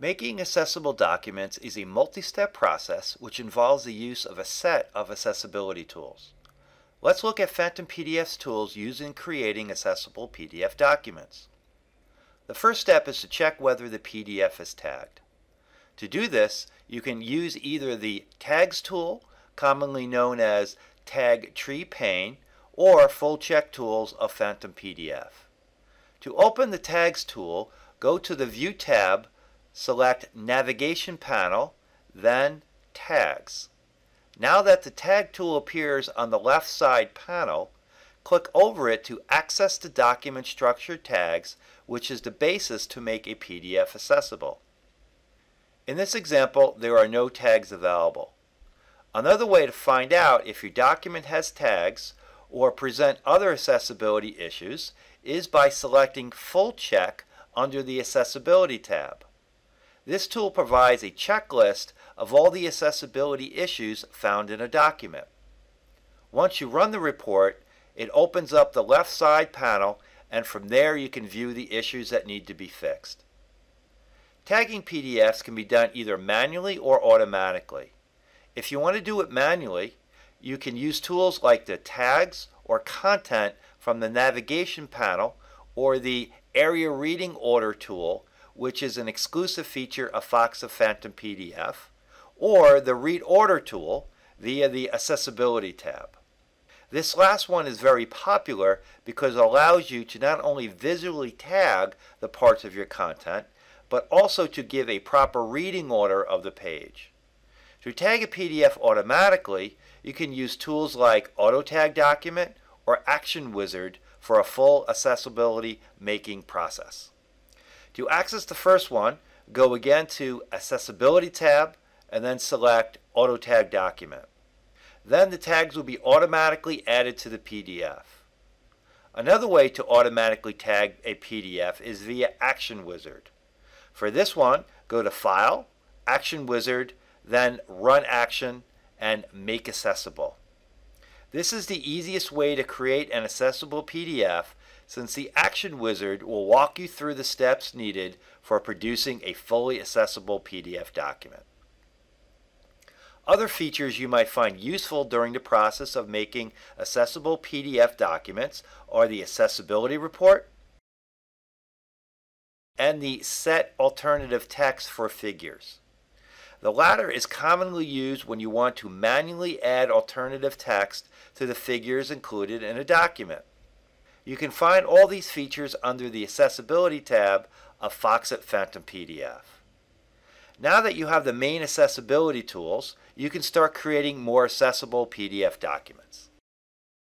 Making accessible documents is a multi-step process which involves the use of a set of accessibility tools. Let's look at Phantom PDF's tools used in creating accessible PDF documents. The first step is to check whether the PDF is tagged. To do this, you can use either the Tags tool, commonly known as Tag Tree Pane, or Full Check tools of Phantom PDF. To open the Tags tool, go to the View tab select Navigation Panel, then Tags. Now that the Tag tool appears on the left side panel, click over it to access the document structure tags, which is the basis to make a PDF accessible. In this example, there are no tags available. Another way to find out if your document has tags or present other accessibility issues is by selecting Full Check under the Accessibility tab. This tool provides a checklist of all the accessibility issues found in a document. Once you run the report, it opens up the left side panel and from there you can view the issues that need to be fixed. Tagging PDFs can be done either manually or automatically. If you want to do it manually, you can use tools like the tags or content from the navigation panel or the area reading order tool which is an exclusive feature of Foxit Phantom PDF, or the Read Order tool via the Accessibility tab. This last one is very popular because it allows you to not only visually tag the parts of your content, but also to give a proper reading order of the page. To tag a PDF automatically, you can use tools like AutoTag Document or Action Wizard for a full accessibility making process. To access the first one, go again to Accessibility tab and then select Auto Tag Document. Then the tags will be automatically added to the PDF. Another way to automatically tag a PDF is via Action Wizard. For this one, go to File, Action Wizard, then Run Action, and Make Accessible. This is the easiest way to create an accessible PDF since the Action Wizard will walk you through the steps needed for producing a fully accessible PDF document. Other features you might find useful during the process of making accessible PDF documents are the Accessibility Report and the Set Alternative Text for Figures. The latter is commonly used when you want to manually add alternative text to the figures included in a document. You can find all these features under the Accessibility tab of Foxit Phantom PDF. Now that you have the main accessibility tools, you can start creating more accessible PDF documents.